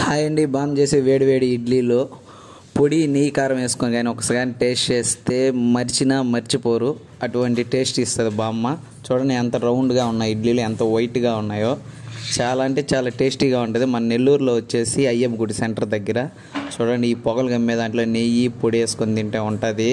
Hi అండి balm చేసే వేడి వేడి ఇడ్లీలో పొడి నెయ్యి కారం వేసుకొని కానీ ఒకసారి టేస్ట్ చేస్తే మర్చినా మర్చిపోరు. అటువంటి టేస్ట్ ఇస్తుంది బామ్మ. చూడండి ఎంత రౌండ్గా ఉన్నాయి ఇడ్లీలు ఎంత వైట్గా ఉన్నాయో. చాలా అంటే చాలా టేస్టీగా ఉంటుంది. మన నెల్లూరులో వచ్చేసి అయ్యప్ప గుడి సెంటర్ దగ్గర. చూడండి ఈ పొగలు గమ్మే దాంట్లో నెయ్యి పొడి వేసుకొని తింటే ఉంటుంది.